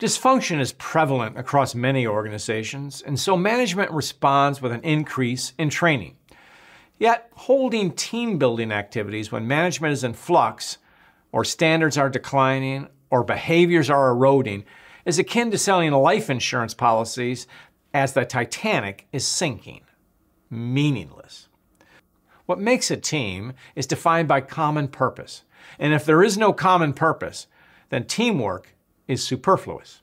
Dysfunction is prevalent across many organizations, and so management responds with an increase in training. Yet, holding team building activities when management is in flux, or standards are declining, or behaviors are eroding, is akin to selling life insurance policies as the Titanic is sinking. Meaningless. What makes a team is defined by common purpose. And if there is no common purpose, then teamwork is superfluous.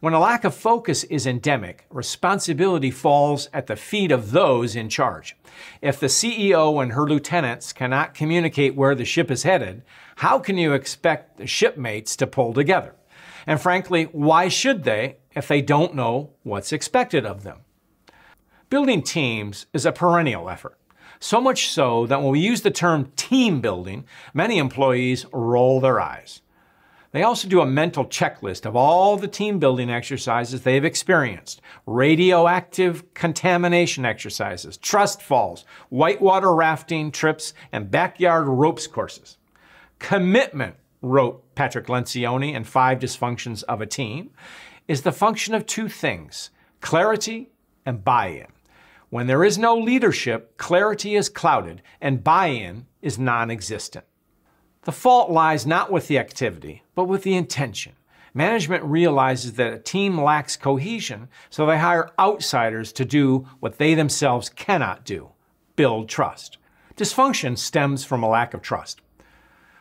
When a lack of focus is endemic, responsibility falls at the feet of those in charge. If the CEO and her lieutenants cannot communicate where the ship is headed, how can you expect the shipmates to pull together? And frankly, why should they if they don't know what's expected of them? Building teams is a perennial effort. So much so that when we use the term team building, many employees roll their eyes. They also do a mental checklist of all the team building exercises they've experienced radioactive contamination exercises, trust falls, whitewater rafting trips, and backyard ropes courses. Commitment, wrote Patrick Lencioni in Five Dysfunctions of a Team, is the function of two things clarity and buy in. When there is no leadership, clarity is clouded and buy in is non existent. The fault lies not with the activity, but with the intention. Management realizes that a team lacks cohesion, so they hire outsiders to do what they themselves cannot do build trust. Dysfunction stems from a lack of trust.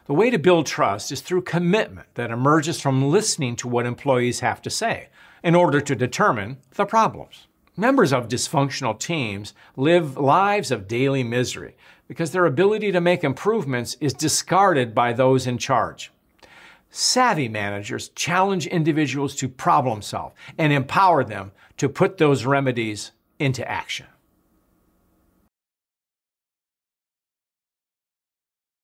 The way to build trust is through commitment that emerges from listening to what employees have to say in order to determine the problems. Members of dysfunctional teams live lives of daily misery because their ability to make improvements is discarded by those in charge. Savvy managers challenge individuals to problem solve and empower them to put those remedies into action.